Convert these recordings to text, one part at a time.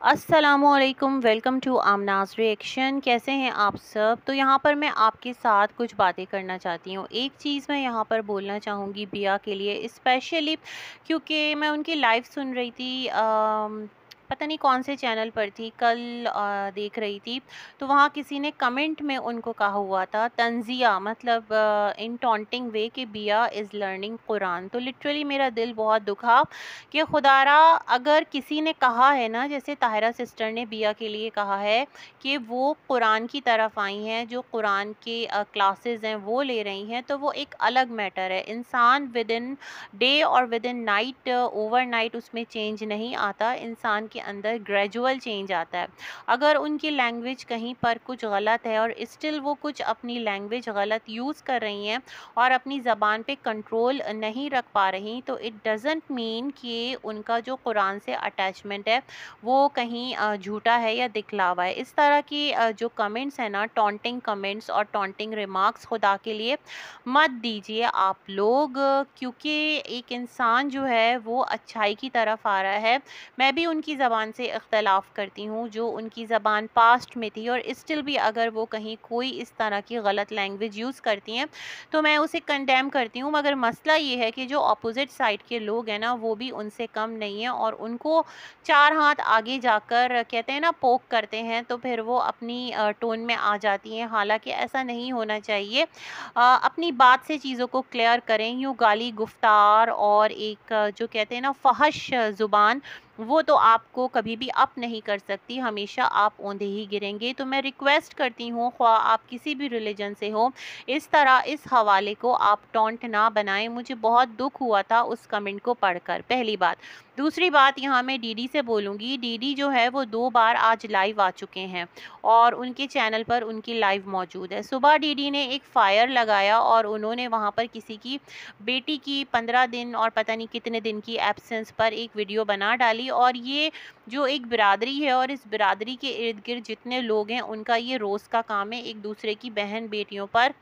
असलकम welcome to आमनाज reaction. कैसे हैं आप सब? तो यहाँ पर मैं आपके साथ कुछ बातें करना चाहती हूँ। एक चीज़ मैं यहाँ पर बोलना चाहूँगी बिया के लिए इस्पेशली क्योंकि मैं उनकी लाइव सुन रही थी पता नहीं कौन से चैनल पर थी कल आ, देख रही थी तो वहाँ किसी ने कमेंट में उनको कहा हुआ था तंजिया मतलब इन टॉन्टिंग वे कि बिया इज़ लर्निंग कुरान। तो लिटरली मेरा दिल बहुत दुखा कि खुदारा अगर किसी ने कहा है ना जैसे ताहरा सिस्टर ने बिया के लिए कहा है कि वो कुरान की तरफ़ आई हैं जो कुरान के क्लासेस हैं वो ले रही हैं तो वो एक अलग मैटर है। इंसान विद इन डे और within night overnight उसमें चेंज नहीं आता इंसान के के अंदर ग्रेजुअल चेंज आता है। अगर उनकी लैंग्वेज कहीं पर कुछ गलत है और स्टिल वो कुछ अपनी लैंग्वेज गलत यूज़ कर रही हैं और अपनी ज़बान पे कंट्रोल नहीं रख पा रही तो इट डजेंट मीन कि उनका जो कुरान से अटैचमेंट है, वो कहीं झूठा है या दिखलावा है। इस तरह की जो कमेंट्स हैं ना टॉन्टिंग कमेंट्स और टॉन्टिंग रिमार्क्स खुदा के लिए मत दीजिए आप लोग, क्योंकि एक इंसान जो है वो अच्छाई की तरफ़ आ रहा है। मैं भी उनकी ज़बान से इख्तलाफ़ करती हूँ, जो उनकी ज़बान पास्ट में थी और स्टिल भी अगर वो कहीं कोई इस तरह की गलत लैंग्वेज यूज़ करती हैं तो मैं उसे कंडेम करती हूँ। मगर मसला ये है कि जो अपोज़िट साइड के लोग हैं ना, वो भी उनसे कम नहीं है और उनको चार हाथ आगे जाकर कहते हैं ना पोक करते हैं तो फिर वो अपनी टोन में आ जाती हैं। हालाँकि ऐसा नहीं होना चाहिए। अपनी बात से चीज़ों को क्लियर करें। यूँ गाली गुफ्तार और एक, जो कहते हैं ना, फहश ज़ुबान वो तो आपको कभी भी अप नहीं कर सकती, हमेशा आप ओंधे ही गिरेंगे। तो मैं रिक्वेस्ट करती हूँ, ख्वा, आप किसी भी रिलीजन से हो, इस तरह, इस हवाले को आप टोंट ना बनाएँ। मुझे बहुत दुख हुआ था उस कमेंट को पढ़कर, पहली बात। दूसरी बात यहाँ मैं डीडी से बोलूँगी, डीडी जो है वो दो बार आज लाइव आ चुके हैं और उनके चैनल पर उनकी लाइव मौजूद है। सुबह डीडी ने एक फ़ायर लगाया और उन्होंने वहाँ पर किसी की बेटी की पंद्रह दिन और पता नहीं कितने दिन की एब्सेंस पर एक वीडियो बना डाली और ये जो एक बिरादरी है और इस बिरादरी के इर्द गिर्द जितने लोग हैं, उनका ये रोज़ का काम है एक दूसरे की बहन बेटियों पर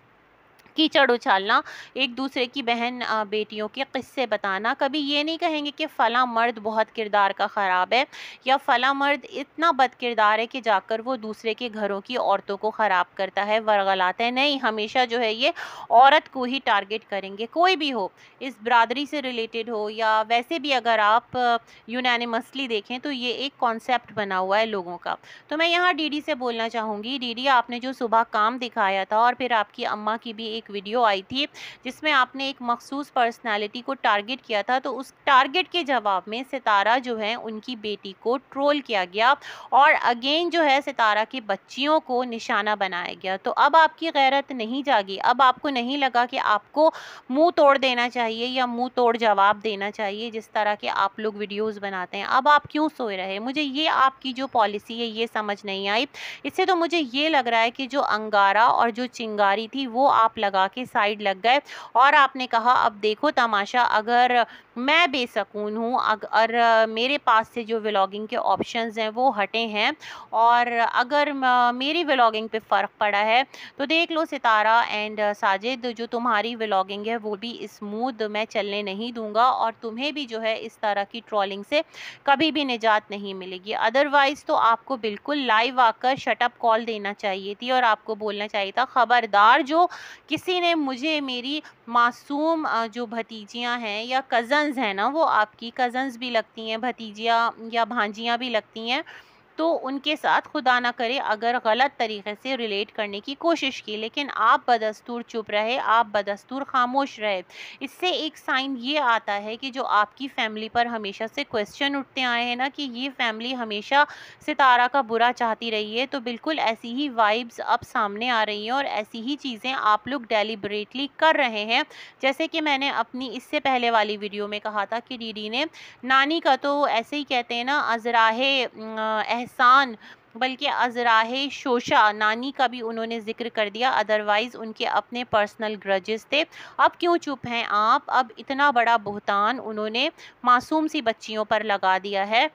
कीचड़ उछालना, एक दूसरे की बहन बेटियों के किस्से बताना। कभी ये नहीं कहेंगे कि फ़ला मर्द बहुत किरदार का ख़राब है या फ़ला मर्द इतना बद किरदार है कि जाकर वो दूसरे के घरों की औरतों को ख़राब करता है, वरगलाता है। नहीं, हमेशा जो है ये औरत को ही टारगेट करेंगे, कोई भी हो, इस बरदरी से रिलेटेड हो या वैसे भी अगर आप यूनानिमसली देखें तो ये एक कॉन्सेप्ट बना हुआ है लोगों का। तो मैं यहाँ डी से बोलना चाहूँगी डी आपने जो सुबह काम दिखाया था और फिर आपकी अम्मा की भी एक एक वीडियो आई थी, जिसमें आपने एक मखसूस पर्सनैलिटी को टारगेट किया था तो उस टारगेट के जवाब में सितारा जो है, उनकी बेटी को ट्रोल किया गया और अगेन जो है, सितारा की बच्चियों को निशाना बनाया गया। तो अब आपकी गैरत नहीं जागी, अब आपको नहीं लगा कि आपको मुँह तोड़ देना चाहिए या मुँह तोड़ जवाब देना चाहिए, जिस तरह के आप लोग वीडियोस बनाते हैं। अब आप क्यों सोए रहे? मुझे ये आपकी जो पॉलिसी है, ये समझ नहीं आई। इससे तो मुझे ये लग रहा है कि जो अंगारा और जो चिंगारी थी, वो आप लगा लगा के साइड लग गए। और आपने कहा अब देखो तमाशा अगर मैं बेसकून हूँ अगर मेरे पास से जो व्लॉगिंग के ऑप्शंस हैं, वो हटे हैं। और अगर मेरी व्लॉगिंग पे फ़र्क पड़ा है तो देख लो सितारा एंड साजिद, जो तुम्हारी व्लॉगिंग है, वो भी स्मूद मैं चलने नहीं दूँगा और तुम्हें भी जो है इस तरह की ट्रॉलिंग से कभी भी निजात नहीं मिलेगी। अदरवाइज़ तो आपको बिल्कुल लाइव आकर शटअप कॉल देना चाहिए थी और आपको बोलना चाहिए था, ख़बरदार जो किसी ने मुझे मेरी मासूम जो भतीजियाँ हैं या कज़न्स हैं ना, वो आपकी कज़न्स भी लगती हैं, भतीजियाँ या भांजियाँ भी लगती हैं। तो उनके साथ खुदा ना करे अगर गलत तरीके से रिलेट करने की कोशिश की। लेकिन आप बदस्तूर चुप रहे, आप बदस्तूर खामोश रहे। इससे एक साइन ये आता है कि जो आपकी फैमिली पर हमेशा से क्वेश्चन उठते आए हैं ना कि ये फैमिली हमेशा सितारा का बुरा चाहती रही है तो बिल्कुल ऐसी ही वाइब्स अब सामने आ रही हैं और ऐसी ही चीज़ें आप लोग डेलीबरेटली कर रहे हैं। जैसे कि मैंने अपनी इससे पहले वाली वीडियो में कहा था कि डी ने, नानी का तो ऐसे ही कहते हैं ना, अजराहे एहसान बल्कि अजराह शोशा नानी का भी उन्होंने ज़िक्र कर दिया। अदरवाइज़ उनके अपने पर्सनल ग्रजेस थे। अब क्यों चुप हैं आप? अब इतना बड़ा बहतान उन्होंने मासूम सी बच्चियों पर लगा दिया है।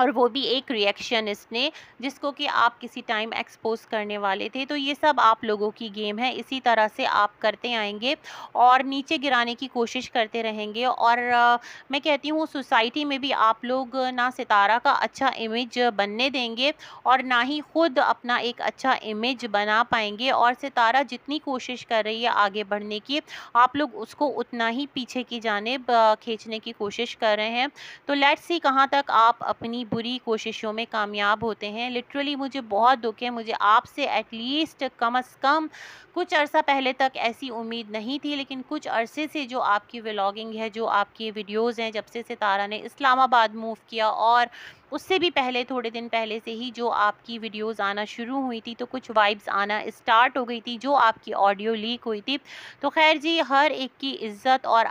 और वो भी एक रिएक्शनिस्ट ने जिसको कि आप किसी टाइम एक्सपोज करने वाले थे। तो ये सब आप लोगों की गेम है। इसी तरह से आप करते आएँगे और नीचे गिराने की कोशिश करते रहेंगे। और आ, मैं कहती हूँ सोसाइटी में भी आप लोग ना सितारा का अच्छा इमेज बनने देंगे और ना ही खुद अपना एक अच्छा इमेज बना पाएँगे। और सितारा जितनी कोशिश कर रही है आगे बढ़ने की आप लोग उसको उतना ही पीछे की जानेब खींचने की कोशिश कर रहे हैं। तो लेट्स ही कहाँ तक आप अपनी बुरी कोशिशों में कामयाब होते हैं। लिटरली मुझे बहुत दुख है। मुझे आपसे एटलीस्ट कम अज़ कम कुछ अर्सा पहले तक ऐसी उम्मीद नहीं थी, लेकिन कुछ अरसे से जो आपकी व्लॉगिंग है, जो आपकी वीडियोज़ हैं, जब से सितारा ने इस्लामाबाद मूव किया और उससे भी पहले, थोड़े दिन पहले से ही जो आपकी वीडियोस आना शुरू हुई थी तो कुछ वाइब्स आना स्टार्ट हो गई थी, जो आपकी ऑडियो लीक हुई थी। तो खैर जी, हर एक की इज़्ज़त और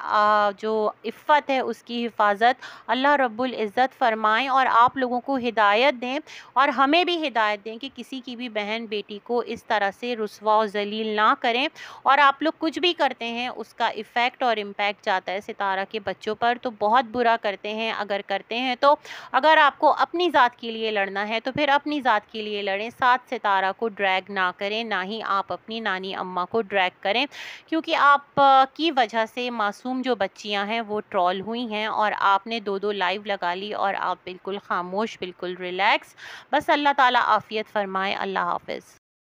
जो इफ़्फ़त है, उसकी हिफाजत अल्लाह रब्बुल इज़्ज़त फरमाएँ और आप लोगों को हिदायत दें और हमें भी हिदायत दें कि किसी की भी बहन बेटी को इस तरह से रसवा जलील ना करें और आप लोग कुछ भी करते हैं, उसका इफ़ेक्ट और इम्पैक्ट जाता है सितारा के बच्चों पर तो बहुत बुरा करते हैं, अगर करते हैं तो। अगर आपको आपको अपनी ज़ात के लिए लड़ना है तो फिर अपनी ज़ात के लिए लड़ें। सात सितारा को ड्रैग ना करें, ना ही आप अपनी नानी अम्मा को ड्रैग करें, क्योंकि आप की वजह से मासूम जो बच्चियाँ हैं, वो ट्रॉल हुई हैं और आपने दो दो लाइव लगा ली और आप बिल्कुल खामोश, बिल्कुल रिलैक्स बस अल्लाह ताला आफ़ियत फ़रमाए, अल्लाह हाफिज़।